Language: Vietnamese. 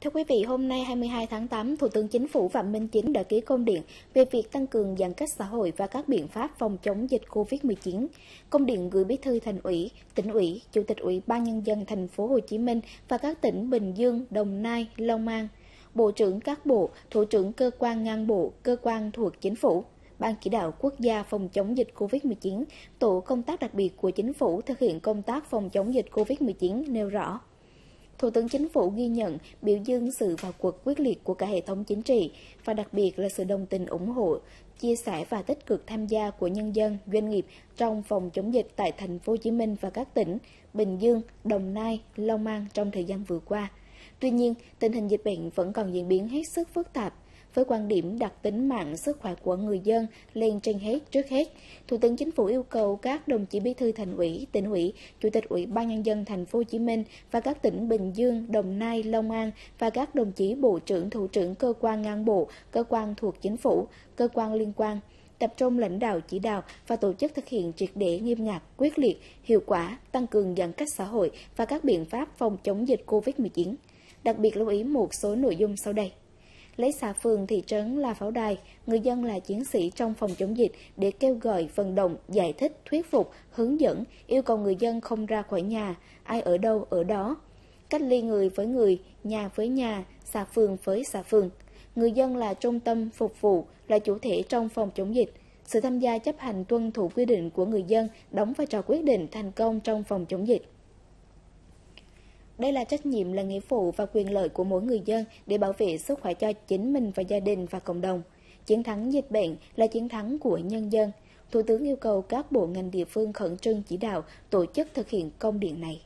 Thưa quý vị, hôm nay 22 tháng 8, Thủ tướng Chính phủ Phạm Minh Chính đã ký công điện về việc tăng cường giãn cách xã hội và các biện pháp phòng chống dịch COVID-19. Công điện gửi Bí thư Thành ủy, Tỉnh ủy, Chủ tịch Ủy ban nhân dân thành phố Hồ Chí Minh và các tỉnh Bình Dương, Đồng Nai, Long An, Bộ trưởng các bộ, Thủ trưởng cơ quan ngang bộ, cơ quan thuộc Chính phủ. Ban chỉ đạo quốc gia phòng chống dịch COVID-19, tổ công tác đặc biệt của chính phủ thực hiện công tác phòng chống dịch COVID-19 nêu rõ. Thủ tướng Chính phủ ghi nhận, biểu dương sự vào cuộc quyết liệt của cả hệ thống chính trị và đặc biệt là sự đồng tình ủng hộ, chia sẻ và tích cực tham gia của nhân dân, doanh nghiệp trong phòng chống dịch tại thành phố Hồ Chí Minh và các tỉnh Bình Dương, Đồng Nai, Long An trong thời gian vừa qua. Tuy nhiên, tình hình dịch bệnh vẫn còn diễn biến hết sức phức tạp, với quan điểm đặt tính mạng sức khỏe của người dân lên trên hết trước hết. Thủ tướng Chính phủ yêu cầu các đồng chí bí thư thành ủy, tỉnh ủy, chủ tịch ủy ban nhân dân thành phố Hồ Chí Minh và các tỉnh Bình Dương, Đồng Nai, Long An và các đồng chí bộ trưởng, thủ trưởng cơ quan ngang bộ, cơ quan thuộc chính phủ, cơ quan liên quan tập trung lãnh đạo chỉ đạo và tổ chức thực hiện triệt để nghiêm ngặt, quyết liệt, hiệu quả, tăng cường giãn cách xã hội và các biện pháp phòng chống dịch COVID-19. Đặc biệt lưu ý một số nội dung sau đây lấy xã phường thị trấn là pháo đài, người dân là chiến sĩ trong phòng chống dịch để kêu gọi, vận động, giải thích, thuyết phục, hướng dẫn, yêu cầu người dân không ra khỏi nhà, ai ở đâu ở đó. Cách ly người với người, nhà với nhà, xã phường với xã phường. Người dân là trung tâm phục vụ, là chủ thể trong phòng chống dịch. Sự tham gia chấp hành tuân thủ quy định của người dân đóng vai trò quyết định thành công trong phòng chống dịch. Đây là trách nhiệm là nghĩa vụ và quyền lợi của mỗi người dân để bảo vệ sức khỏe cho chính mình và gia đình và cộng đồng. Chiến thắng dịch bệnh là chiến thắng của nhân dân. Thủ tướng yêu cầu các bộ ngành địa phương khẩn trương chỉ đạo tổ chức thực hiện công điện này.